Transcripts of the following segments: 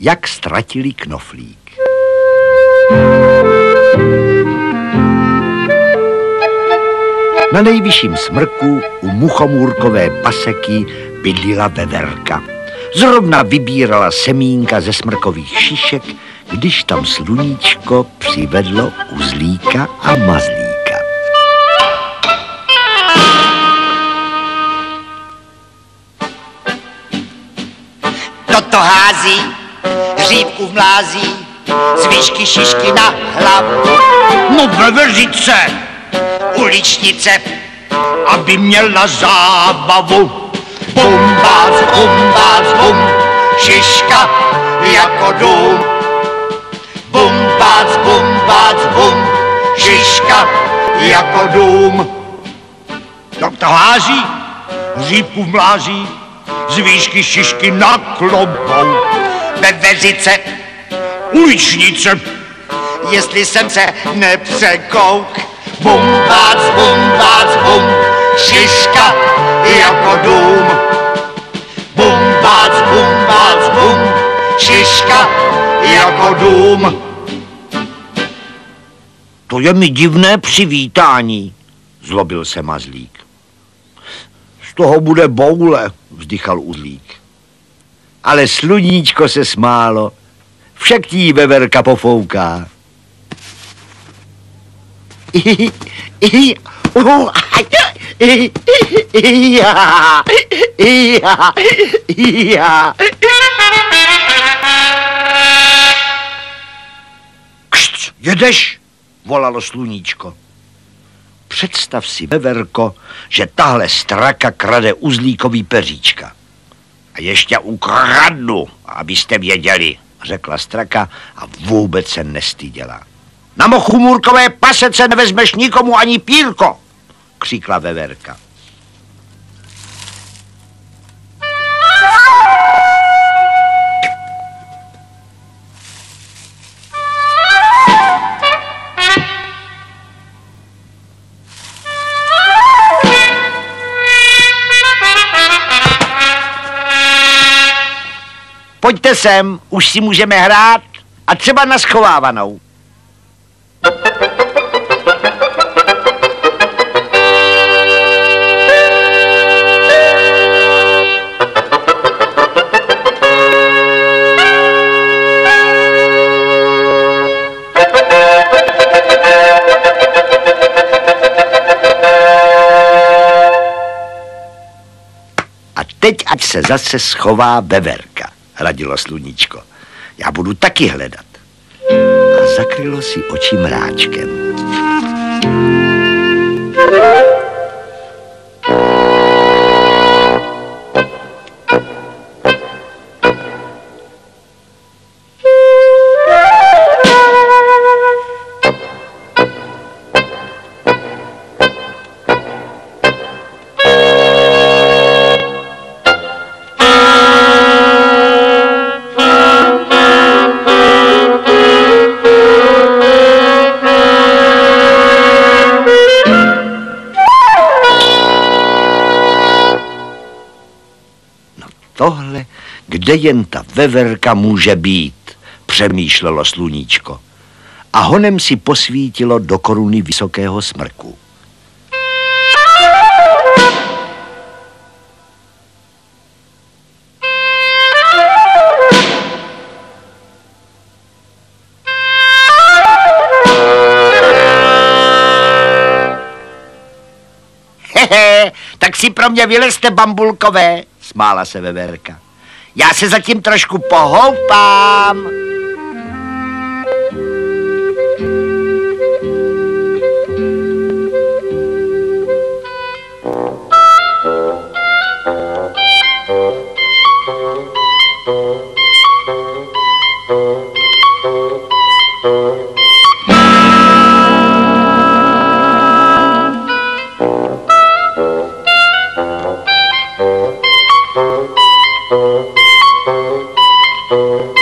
jak ztratili knoflík. Na nejvyšším smrku u muchomůrkové paseky bydlila veverka. Zrovna vybírala semínka ze smrkových šišek, když tam sluníčko přivedlo uzlíka a mazlíka. Toto hází, hřívku v mlází, z výšky šišky na hlavu. No veveržice, Uličnice, aby měl na zábavu. bum, bác, bum, šiška jako dům. Bum, bác, bum, šiška jako dům. Jak to hází, hříbku mlází, z výšky šišky na klobou. Veveřice, Uličnice, jestli jsem se nepřekouk. Bum, bác, bum, bác, bum, šiška jako dům. Bum, bác, bum, bác, bum, šiška jako dům. To je mi divné přivítání, zlobil se mazlík. Z toho bude boule, vzdychal uzlík. Ale sluníčko se smálo, však tí veverka pofouká. Kšt, jedeš? volalo sluníčko. Představ si, veverko, že tahle straka krade uzlíkový peříčka. A ještě ukradnu, abyste věděli, řekla straka a vůbec se nestyděla. Na mochumůrkové pasece nevezmeš nikomu ani pírko, křikla veverka. Pojďte sem, už si můžeme hrát a třeba na schovávanou. Teď ať se zase schová veverka, radilo sluníčko. Já budu taky hledat. A zakrylo si oči mráčkem. Tohle, kde jen ta veverka může být, přemýšlelo sluníčko. A honem si posvítilo do koruny vysokého smrku. Tak si pro mě vylezte bambulkové, smála se veverka. Já se zatím trošku pohoupám. thank you Oh.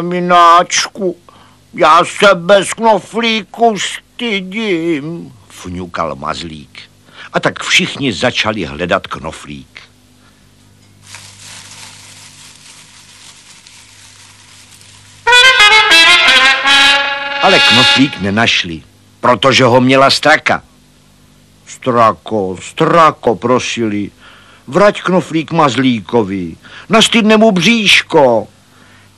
Mináčku, já se bez knoflíku stydím, fňukal mazlík. A tak všichni začali hledat knoflík. Ale knoflík nenašli, protože ho měla straka. Strako, strako, prosili, vrať knoflík mazlíkovi, nastydne mu bříško.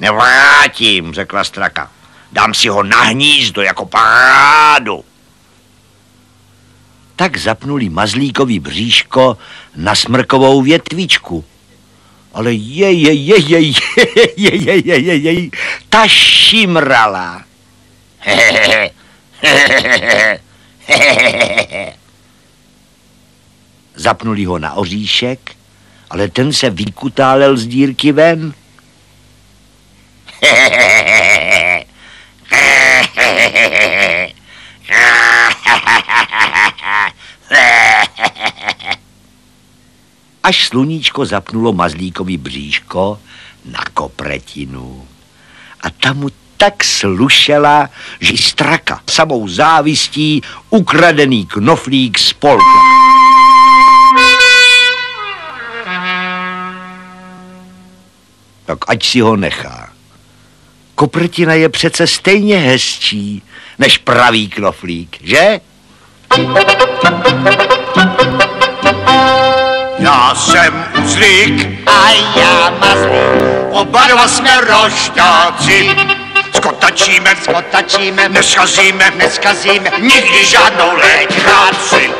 Nevrátím, řekla straka. Dám si ho na hnízdo jako parádu. Tak zapnuli mazlíkovi bříško na smrkovou větvičku. Ale je, je, je, je, je, je, je, je, je, je, ta šimrala. Zapnuli ho na oříšek, ale ten se vykutálel z dírky ven. Až sluníčko zapnulo mazlíkovi bříško na kopretinu. A tam mu tak slušela, že straka samou závistí ukradený knoflík spolkla. Tak ať si ho nechá. Kopretina je přece stejně hezčí než pravý knoflík, že? Já jsem uzlík a já mazlík. Oba dva jsme rošťáci, skotačíme, Skotačíme, neskazíme, neskazíme, nikdy žádnou leď práci.